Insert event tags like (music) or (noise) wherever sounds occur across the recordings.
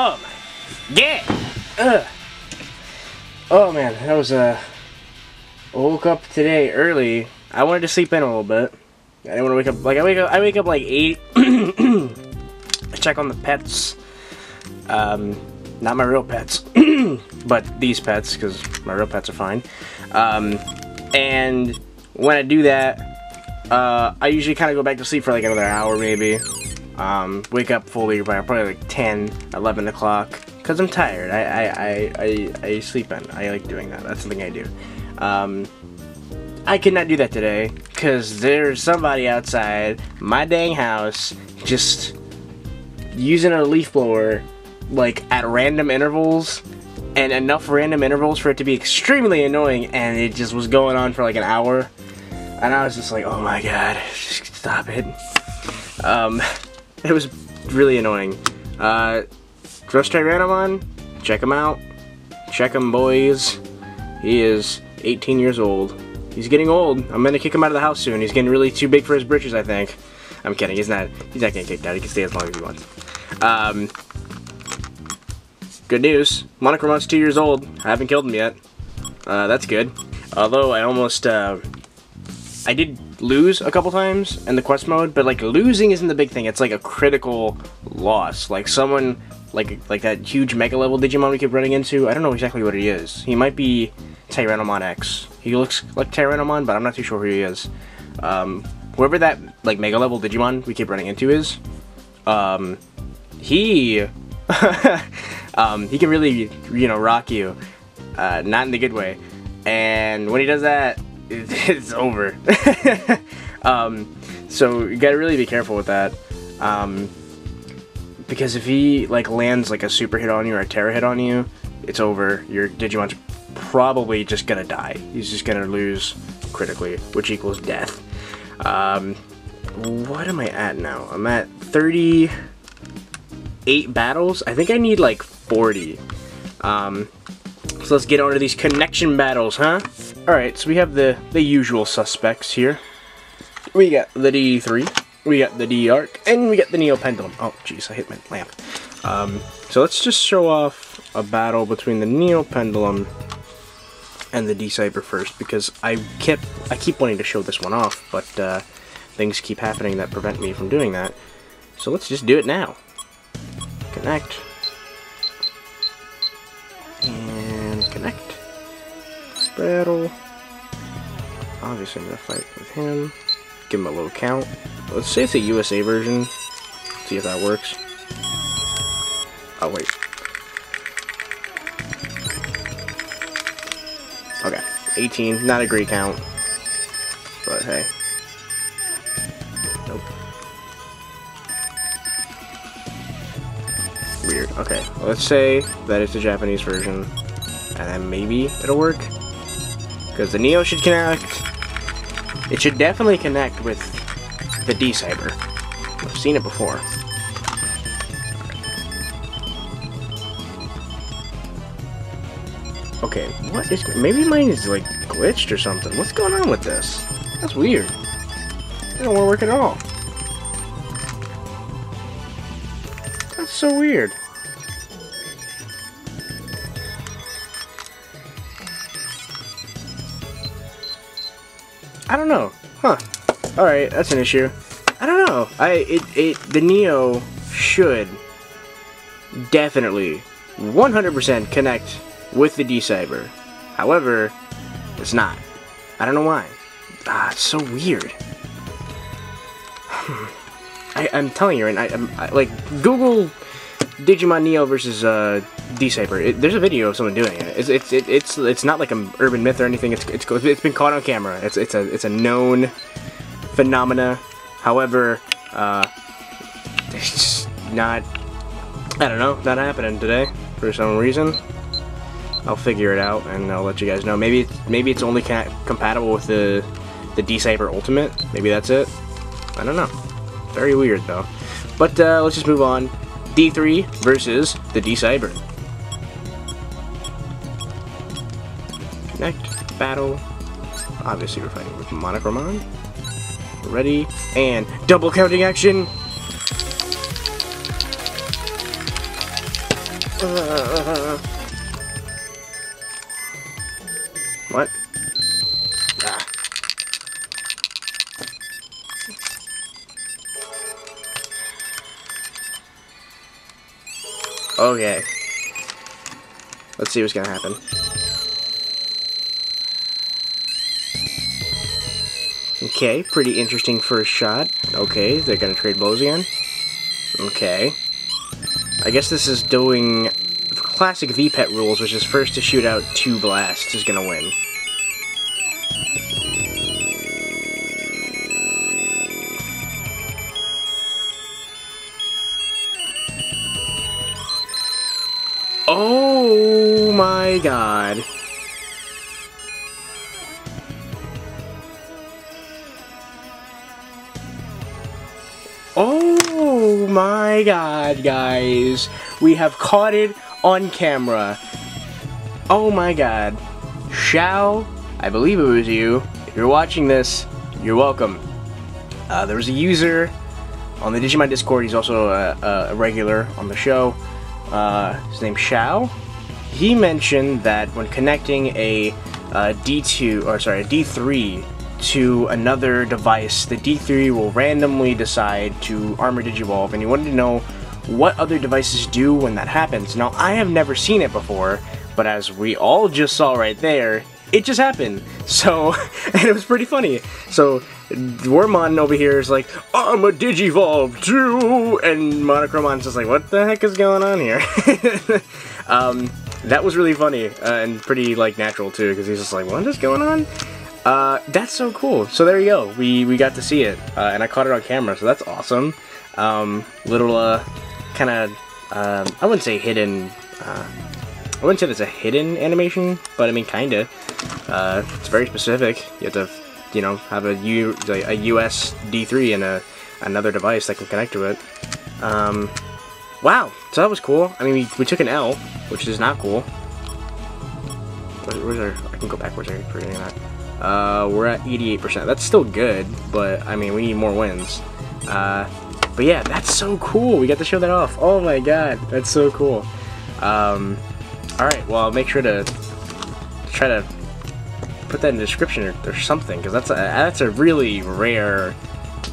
My. Yeah. Ugh. Oh man, that was uh. Woke up today early. I wanted to sleep in a little bit. I didn't want to wake up like I wake up. I wake up like eight. (clears throat) Check on the pets. Um, not my real pets, (clears throat) but these pets because my real pets are fine. Um, and when I do that, uh, I usually kind of go back to sleep for like another hour maybe. Um, wake up fully by probably like 10, 11 o'clock because I'm tired. I, I, I, I, I sleep in. I like doing that. That's something I do. Um, I could not do that today because there's somebody outside my dang house just using a leaf blower like at random intervals and enough random intervals for it to be extremely annoying and it just was going on for like an hour and I was just like oh my god just stop it um (laughs) it was really annoying. Uh Trust Tyrannomon check him out. Check him boys. He is 18 years old. He's getting old. I'm gonna kick him out of the house soon. He's getting really too big for his britches I think. I'm kidding. He's not he's not getting kicked out he can stay as long as he wants. Um Good news. Monochromon's two years old. I haven't killed him yet. Uh, that's good. Although I almost, uh, I did lose a couple times in the quest mode, but like losing isn't the big thing. It's like a critical loss. Like someone, like like that huge mega level Digimon we keep running into. I don't know exactly what he is. He might be Tyrannomon X. He looks like Tyrannomon, but I'm not too sure who he is. Um, whoever that like mega level Digimon we keep running into is, um, he (laughs) um, he can really, you know, rock you. Uh, not in the good way. And when he does that, (laughs) it's over. (laughs) um, so you gotta really be careful with that. Um, because if he like lands like a super hit on you or a terra hit on you, it's over. Your Digimon's probably just gonna die. He's just gonna lose critically, which equals death. Um, what am I at now? I'm at 38 battles. I think I need like 40. Um, so let's get on to these connection battles, huh? Alright, so we have the, the usual suspects here. We got the D3, we got the D-Arc, and we got the Neo Pendulum. Oh, jeez, I hit my lamp. Um, so let's just show off a battle between the Neo Pendulum and the D-Cyber first, because I kept I keep wanting to show this one off, but uh, things keep happening that prevent me from doing that. So let's just do it now. Connect. Battle. Obviously I'm gonna fight with him. Give him a little count. Let's say it's a USA version. See if that works. Oh wait. Okay. 18. Not a great count. But hey. Nope. Weird. Okay, let's say that it's the Japanese version, and then maybe it'll work. Because the Neo should connect. It should definitely connect with the D-Cyber. I've seen it before. Okay, what is... Maybe mine is, like, glitched or something. What's going on with this? That's weird. It don't want to work at all. That's so weird. I don't know. Huh. Alright, that's an issue. I don't know. I it, it the Neo should definitely 100% connect with the D-Cyber. However, it's not. I don't know why. Ah, it's so weird. (sighs) I, am telling you, and I, I, like Google Digimon Neo versus uh, D-Cyber. There's a video of someone doing it. It's it's it, it's it's not like an urban myth or anything. It's it's it's been caught on camera. It's it's a it's a known phenomena. However, uh, it's just not. I don't know. Not happening today for some reason. I'll figure it out and I'll let you guys know. Maybe it's, maybe it's only compatible with the the D-Cyber Ultimate. Maybe that's it. I don't know. Very weird though. But uh, let's just move on. D3 versus the D-Cyber. Connect, battle. Obviously we're fighting with Monochromon. Ready, and double counting action! Uh, what? Ah. Okay. Let's see what's gonna happen. Okay, pretty interesting first shot. Okay, they're gonna trade blows again. Okay. I guess this is doing classic V-Pet rules, which is first to shoot out two blasts is gonna win. Oh my god. My god, guys. We have caught it on camera. Oh my god. Shao, I believe it was you. If you're watching this, you're welcome. Uh, there was a user on the Digimon Discord. He's also a, a regular on the show. Uh, his name's Shao. He mentioned that when connecting a uh, D2, or sorry, a D3 to another device, the D3 will randomly decide to armor digivolve, and you wanted to know what other devices do when that happens. Now, I have never seen it before, but as we all just saw right there, it just happened. (laughs) So, and it was pretty funny. So, Wormmon over here is like, armor Digivolve too! And Monochromon's just like, what the heck is going on here? (laughs) um, that was really funny, uh, and pretty, like, natural too, because he's just like, what is going on? Uh, that's so cool. So there you go. We we got to see it, uh, and I caught it on camera, so that's awesome. Um, little uh, kind of um, I wouldn't say hidden. Uh, I wouldn't say it's a hidden animation, but I mean kinda. Uh, it's very specific. You have to, you know, have a U a US D3 and a another device that can connect to it. Um, wow. So that was cool. I mean, we, we took an L, which is not cool. Where, where's our? I can go backwards. I'm forgetting that. Uh, we're at 88%. That's still good, but I mean, we need more wins. Uh, but yeah, that's so cool. We got to show that off. Oh my god, that's so cool. Um, Alright, well, I'll make sure to try to put that in the description or, or something, because that's a, that's a really rare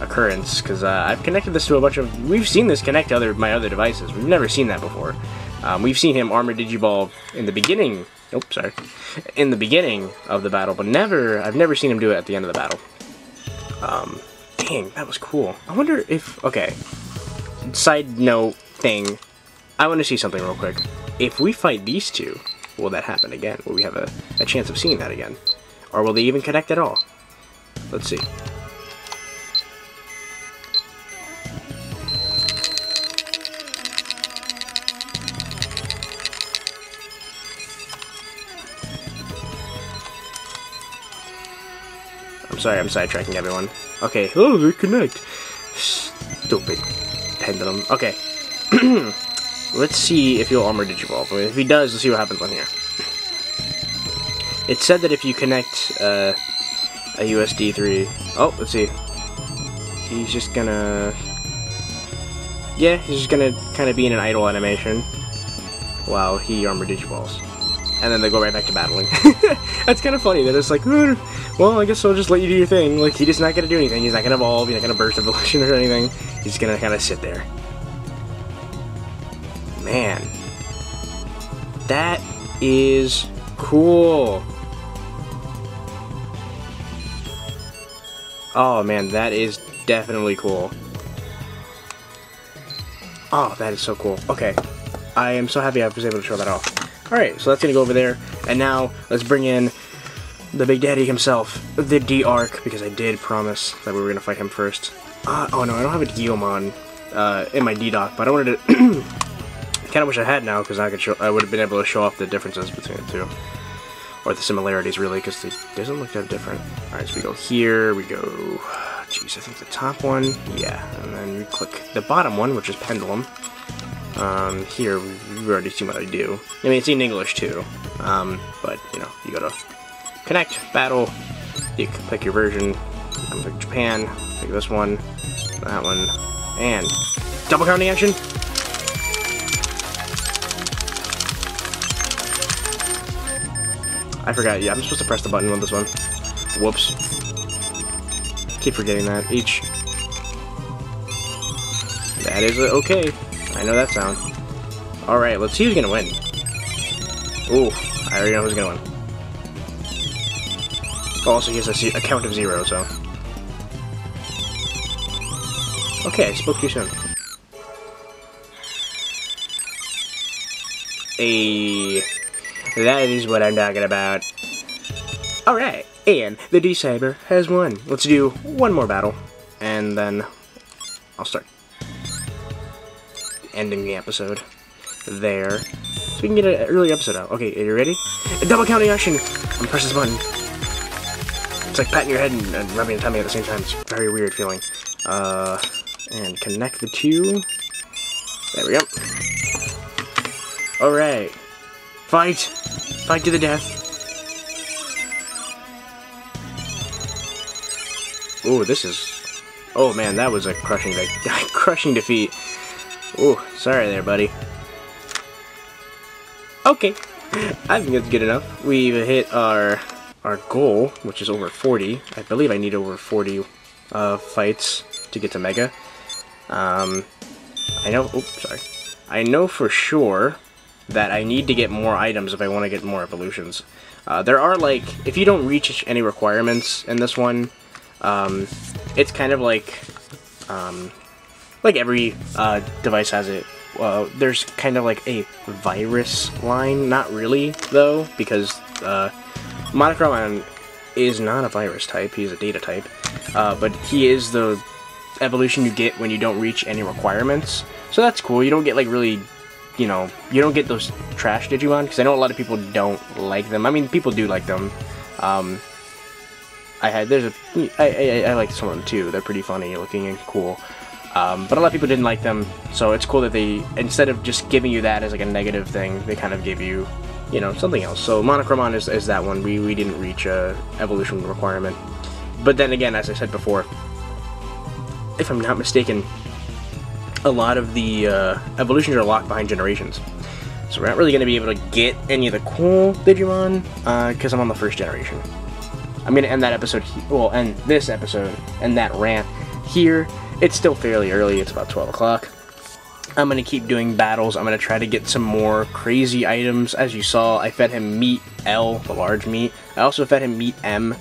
occurrence, because uh, I've connected this to a bunch of... We've seen this connect to other my other devices. We've never seen that before. Um, we've seen him armor Digivolve in the beginning Oops, sorry. In the beginning of the battle, but never, I've never seen him do it at the end of the battle. Um, dang, that was cool. I wonder if, okay, side note thing, I want to see something real quick. If we fight these two, will that happen again? Will we have a, a chance of seeing that again? Or will they even connect at all? Let's see. I'm sorry, I'm sidetracking everyone. Okay, oh, they connect. Stupid pendulum. Okay. (clears throat) let's see if he'll armor digivolve. If he does, let's see what happens on here. It said that if you connect uh, a USD 3... Oh, let's see. He's just gonna... Yeah, he's just gonna kind of be in an idle animation while he armor digivolves and then they go right back to battling. (laughs) That's kind of funny that it's like, hmm, well, I guess I'll just let you do your thing. Like, he's just not gonna do anything. He's not gonna evolve. He's not gonna burst evolution (laughs) or anything. He's just gonna kind of sit there. Man, that is cool. Oh man, that is definitely cool. Oh, that is so cool. Okay, I am so happy I was able to show that off. Alright, so that's going to go over there. And now, let's bring in the Big Daddy himself, the D-Arc, because I did promise that we were going to fight him first. Uh, oh no, I don't have a Guilmon uh, in my D-Arc, but I wanted to... I kind of wish I had now, because I could show, I would have been able to show off the differences between the two. Or the similarities, really, because they doesn't look that different. Alright, so we go here, we go... Jeez, I think the top one, yeah. And then we click the bottom one, which is Pendulum. Um, here, we've already seen what I do. I mean, it's in English too, um, but, you know, you gotta connect, battle, you can pick your version. I'm pick Japan, pick this one, that one, and double counting action! I forgot, yeah, I'm supposed to press the button on this one. Whoops. Keep forgetting that. Each. That is okay. I know that sound. Alright, let's see who's gonna win. Ooh, I already know who's gonna win. Oh, also, he has a, a count of zero, so... Okay, I spoke too soon. A that is what I'm talking about. Alright, and the D-Cyber has won. Let's do one more battle, and then I'll start ending the episode there. So we can get an early episode out. Okay, are you ready? A double counting action! I'm press this button. It's like patting your head and, and rubbing your tummy at the same time. It's a very weird feeling. Uh, and connect the two. There we go. Alright. Fight! Fight to the death. Oh, this is... Oh man, that was a crushing, (laughs) crushing defeat. Oh, sorry there, buddy. Okay. I think that's good enough. We've hit our our goal, which is over 40. I believe I need over 40 uh, fights to get to Mega. Um, I know... Oops, sorry. I know for sure that I need to get more items if I want to get more evolutions. Uh, there are, like, if you don't reach any requirements in this one, um, it's kind of like, um, like every uh, device has it. Uh, there's kind of like a virus line, not really, though, because uh, Monochromon is not a virus type, he's a data type, uh, but he is the evolution you get when you don't reach any requirements. So that's cool, you don't get like really you know, you don't get those trash Digimon, because I know a lot of people don't like them. I mean, people do like them. Um, I had, there's a, I, I, I like some of them too. They're pretty funny looking and cool. Um, but a lot of people didn't like them, so it's cool that they, instead of just giving you that as like a negative thing, they kind of give you, you know, something else. So Monochromon is, is that one. We, we didn't reach a evolution requirement. But then again, as I said before, if I'm not mistaken, a lot of the uh, evolutions are locked behind generations. So we're not really going to be able to get any of the cool Digimon, because uh, I'm on the first generation. I'm going to end that episode, well, end this episode, and that rant here. It's still fairly early, it's about 12 o'clock. I'm going to keep doing battles, I'm going to try to get some more crazy items. As you saw, I fed him meat L, the large meat. I also fed him meat M,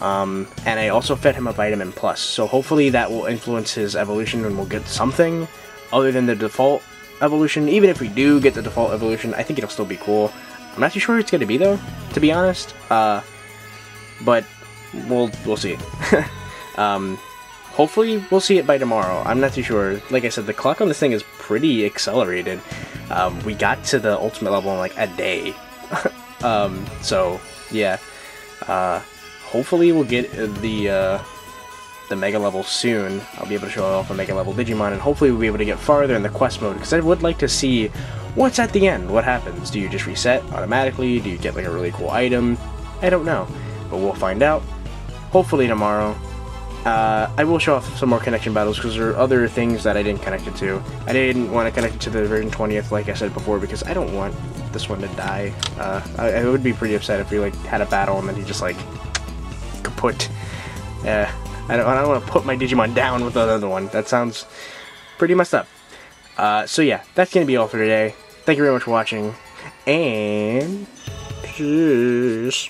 um, and I also fed him a vitamin plus. So hopefully that will influence his evolution and we'll get something other than the default evolution. Even if we do get the default evolution, I think it'll still be cool. I'm not too sure it's going to be though, to be honest. Uh, but we'll we'll see. (laughs) um, hopefully we'll see it by tomorrow. I'm not too sure. Like I said, the clock on this thing is pretty accelerated. Um, we got to the ultimate level in like a day. (laughs) um, so yeah. Uh, hopefully we'll get the uh, the Mega level soon. I'll be able to show off a Mega level Digimon, and hopefully we'll be able to get farther in the quest mode, because I would like to see what's at the end. What happens? Do you just reset automatically? Do you get like a really cool item? I don't know, but we'll find out. Hopefully tomorrow. Uh, I will show off some more connection battles because there are other things that I didn't connect it to. I didn't want to connect it to the version 20th like I said before because I don't want this one to die. Uh, I, I, would be pretty upset if we like had a battle and then he just like kaput. Uh, I don't, I don't want to put my Digimon down with another one. That sounds pretty messed up. Uh, so yeah, that's going to be all for today. Thank you very much for watching, and peace.